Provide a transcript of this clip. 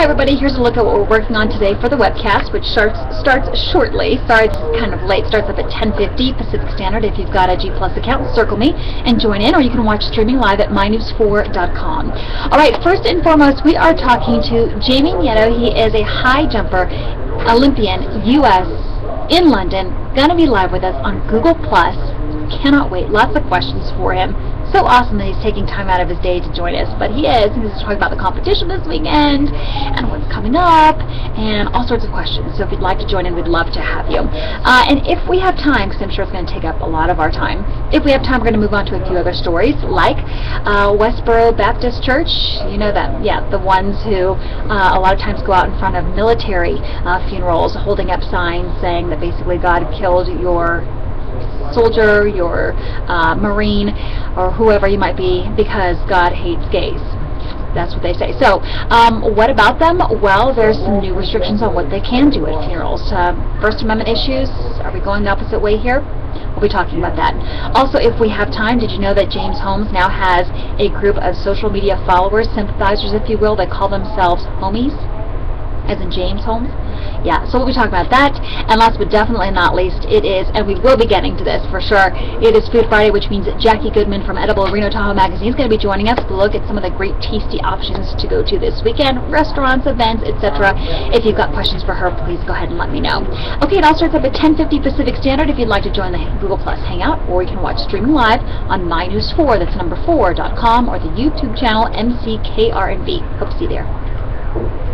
Hi everybody, here's a look at what we're working on today for the webcast, which starts starts shortly. Sorry, it's kind of late. Starts up at 10:50 Pacific Standard. If you've got a G Plus account, circle me and join in, or you can watch streaming live at mynews4.com. All right, first and foremost, we are talking to Jamie Nieto. He is a high jumper, Olympian, U.S. in London. Gonna be live with us on Google Plus. Cannot wait. Lots of questions for him so awesome that he's taking time out of his day to join us, but he is. and He's talking about the competition this weekend and what's coming up and all sorts of questions. So if you'd like to join in, we'd love to have you. Uh, and if we have time, because I'm sure it's going to take up a lot of our time, if we have time, we're going to move on to a few other stories, like uh, Westboro Baptist Church. You know that, yeah, the ones who uh, a lot of times go out in front of military uh, funerals, holding up signs saying that basically God killed your soldier, your uh, marine, or whoever you might be, because God hates gays. That's what they say. So, um, what about them? Well, there's some new restrictions on what they can do at funerals. Uh, First Amendment issues. Are we going the opposite way here? We'll be talking about that. Also, if we have time, did you know that James Holmes now has a group of social media followers, sympathizers, if you will, that call themselves homies? As in James Holmes. Yeah, so we'll be talking about that. And last but definitely not least, it is, and we will be getting to this for sure, it is Food Friday, which means Jackie Goodman from Edible Reno Tahoe Magazine is going to be joining us to look at some of the great tasty options to go to this weekend, restaurants, events, etc. If you've got questions for her, please go ahead and let me know. Okay, it all starts up at 10.50 Pacific Standard if you'd like to join the Google Plus Hangout, or you can watch streaming live on MyNews4, that's number 4.com, or the YouTube channel MCKRNV. Hope to see you there.